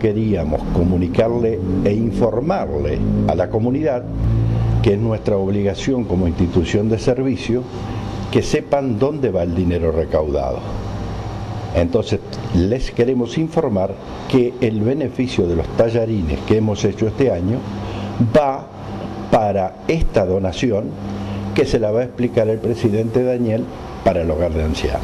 Queríamos comunicarle e informarle a la comunidad que es nuestra obligación como institución de servicio que sepan dónde va el dinero recaudado. Entonces, les queremos informar que el beneficio de los tallarines que hemos hecho este año va para esta donación que se la va a explicar el presidente Daniel para el hogar de ancianos.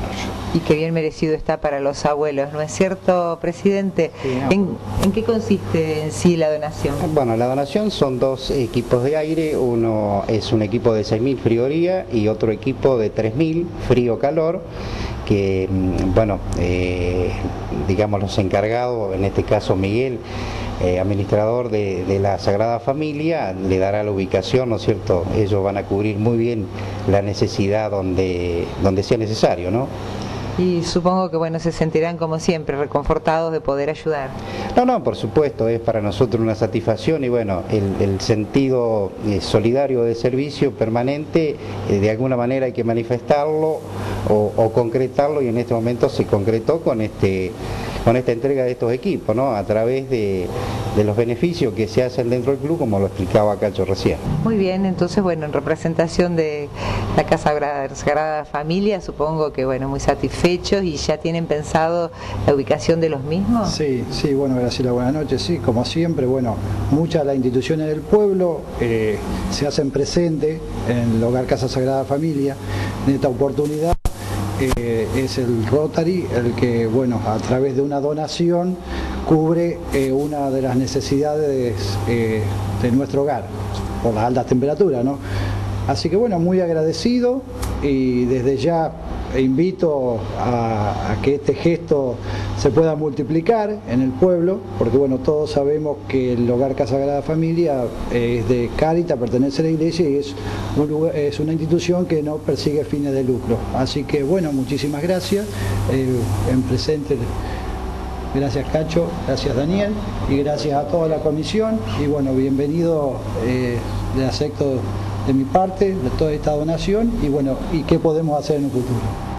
Y que bien merecido está para los abuelos, ¿no es cierto, presidente? ¿En, qué consiste en sí la donación? Bueno, la donación son dos equipos de aire, uno es un equipo de 6.000 frigoría y otro equipo de 3.000 frío-calor, que, mm, bueno, eh, digamos los encargados, en este caso Miguel, eh, administrador de, la Sagrada Familia, le dará la ubicación, ¿no es cierto? Ellos van a cubrir muy bien la necesidad donde, donde sea necesario, ¿no? Y supongo que bueno, se sentirán como siempre reconfortados de poder ayudar. No, no, por supuesto, es para nosotros una satisfacción y bueno, el, sentido eh, solidario de servicio permanente, de alguna manera hay que manifestarlo o, o concretarlo y en este momento se concretó con este con esta entrega de estos equipos, ¿no? a través de, los beneficios que se hacen dentro del club, como lo explicaba Cacho recién. Muy bien, entonces, bueno, en representación de la Casa Sagrada Familia, supongo que, bueno, muy satisfechos y ya tienen pensado la ubicación de los mismos. Sí, sí, bueno, Graciela, buenas noches. Sí, como siempre, bueno, muchas de las instituciones del pueblo eh, se hacen presentes en el Hogar Casa Sagrada Familia en esta oportunidad es el Rotary el que, bueno, a través de una donación cubre eh, una de las necesidades eh, de nuestro hogar, por las altas temperaturas, ¿no? Así que bueno, muy agradecido y desde ya invito a, que este gesto se pueda multiplicar en el pueblo, porque bueno, todos sabemos que el Hogar Casa Sagrada Familia es de Cárita, pertenece a la iglesia y es, es una institución que no persigue fines de lucro. Así que bueno, muchísimas gracias. Eh, en presente Gracias Cacho, gracias Daniel y gracias a toda la comisión y bueno, bienvenido, eh, le acepto de mi parte de toda esta donación y bueno, y qué podemos hacer en el futuro.